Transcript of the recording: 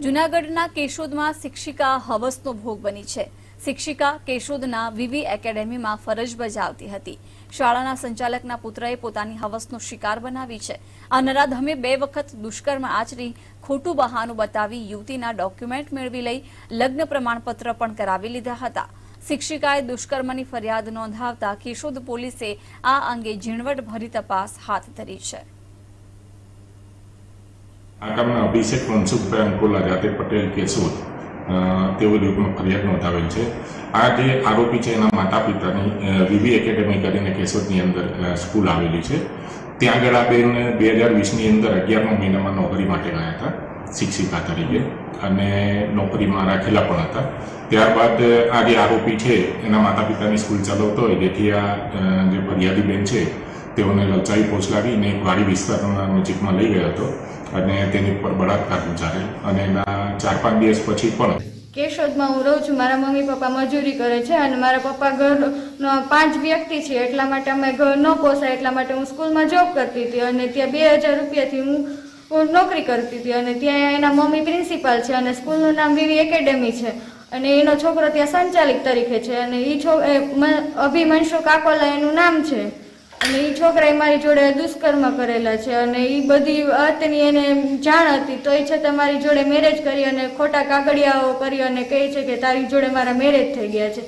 જૂનાગઢના કેશોદમાં શિક્ષિકા હવસનો ભોગ બની છે. શિક્ષિકા કેશોદના વિવી એકેડેમીમાં ફરજ બજાવતી હતી. શાળાના સંચાલકના પુત્રએ પોતાની હવસનો શિકાર બનાવી છે. આ નરાધમે બે વખત દુષ્કર્મ આચરી ખોટું બહાનું બતાવી યુવતીના ડોક્યુમેન્ટ મેળવી લઈ લગ્ન પ્રમાણપત્ર પણ કરાવી લીધા હતા. શિક્ષિકાએ દુષ્કર્મની ફરિયાદ નોંધાવતા કેશોદ પોલીસે આ અંગે ઝીણવટભરી તપાસ હાથ ધરી છે. આ ગામના અભિષેક મનસુખભાઈ અંકોલા જાતે પટેલ કેશોદ તેઓ લોકોનો ફરિયાદ નોંધાવેલ છે. આ જે આરોપી છે એના માતા પિતાની વિવી એકેડેમી કરીને કેશોદની અંદર સ્કૂલ આવેલી છે. ત્યાં આગળ આ બેન બે હજાર વીસની અંદર અગિયારમા મહિનામાં નોકરી માટે ગયા હતા, શિક્ષિકા તરીકે. અને નોકરીમાં રાખેલા પણ હતા. ત્યારબાદ આ જે આરોપી છે, એના માતા પિતાની સ્કૂલ ચલાવતો હોય, જેથી આ જે ફરિયાદી બેન છે, તેઓને લચાવી એક વાડી વિસ્તારના નજીકમાં લઈ ગયો હતો. અને તેની ઉપર બળાત્કાર ગુજારેલ અને એના ચાર પાંચ દિવસ પછી પણ કેશોદમાં હું રહું છું. મારા મમ્મી પપ્પા મજૂરી કરે છે અને મારા પપ્પા ઘરનો પાંચ વ્યક્તિ છે. એટલા માટે અમે ઘર ન પોસાય, એટલા માટે હું સ્કૂલમાં જોબ કરતી હતી અને ત્યાં બે હજાર રૂપિયાથી હું નોકરી કરતી હતી અને ત્યાં એના મમ્મી પ્રિન્સિપાલ છે અને સ્કૂલનું નામ વિવી એકેડેમી છે. અને એનો છોકરો ત્યાં સંચાલિક તરીકે છે અને એ છો અભિમંશુ કાકોલા એનું નામ છે. અને એ છોકરાએ મારી જોડે દુષ્કર્મ કરેલા છે અને એ બધી વાતની એને જાણ હતી. તો એ છતાં મારી જોડે મેરેજ કરી અને ખોટા કાગળિયાઓ કરી અને કહે છે કે તારી જોડે મારા મેરેજ થઈ ગયા છે.